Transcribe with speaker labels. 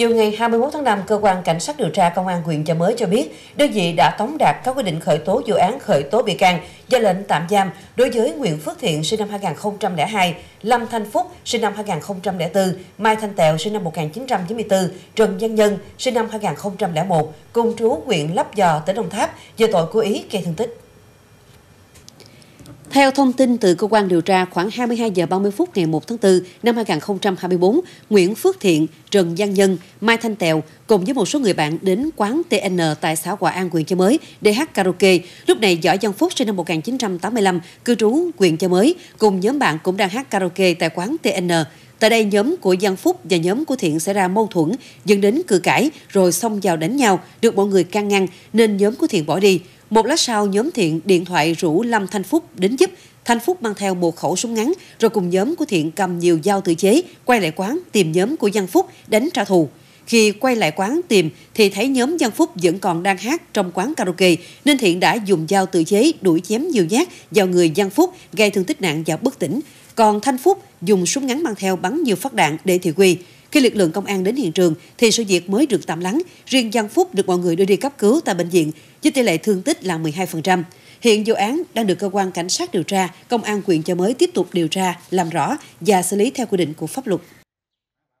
Speaker 1: Chiều ngày 21 tháng 5, cơ quan cảnh sát điều tra công an huyện Chợ Mới cho biết, đơn vị đã tống đạt các quyết định khởi tố vụ án khởi tố bị can và lệnh tạm giam đối với Nguyễn Phước Thiện sinh năm 2002, Lâm Thanh Phúc sinh năm 2004, Mai Thanh Tẹo sinh năm 1994, Trần Văn Nhân sinh năm 2001, cùng trú huyện Lấp Giò, tỉnh Đồng Tháp về tội cố ý gây thương tích.
Speaker 2: Theo thông tin từ cơ quan điều tra, khoảng 22 giờ 30 phút ngày 1 tháng 4 năm 2024, Nguyễn Phước Thiện, Trần Giang Nhân, Mai Thanh Tèo cùng với một số người bạn đến quán TN tại xã Hòa An, huyện Chợ Mới để hát karaoke. Lúc này Võ Văn Phúc sinh năm 1985, cư trú huyện Chợ Mới, cùng nhóm bạn cũng đang hát karaoke tại quán TN. Tại đây, nhóm của Giang Phúc và nhóm của Thiện xảy ra mâu thuẫn, dẫn đến cự cãi, rồi xông vào đánh nhau, được mọi người can ngăn nên nhóm của Thiện bỏ đi. Một lát sau, nhóm Thiện điện thoại rủ Lâm Thanh Phúc đến giúp. Thanh Phúc mang theo một khẩu súng ngắn, rồi cùng nhóm của Thiện cầm nhiều dao tự chế, quay lại quán tìm nhóm của Giang Phúc đánh trả thù. Khi quay lại quán tìm thì thấy nhóm Giang Phúc vẫn còn đang hát trong quán karaoke nên Thiện đã dùng dao tự chế đuổi chém nhiều nhát vào người Giang Phúc gây thương tích nặng và bất tỉnh. Còn Thanh Phúc dùng súng ngắn mang theo bắn nhiều phát đạn để thị quy. Khi lực lượng công an đến hiện trường thì sự việc mới được tạm lắng. Riêng Giang Phúc được mọi người đưa đi cấp cứu tại bệnh viện với tỷ lệ thương tích là 12%. Hiện vụ án đang được cơ quan cảnh sát điều tra, công an huyện Chợ Mới tiếp tục điều tra, làm rõ và xử lý theo quy định của pháp luật.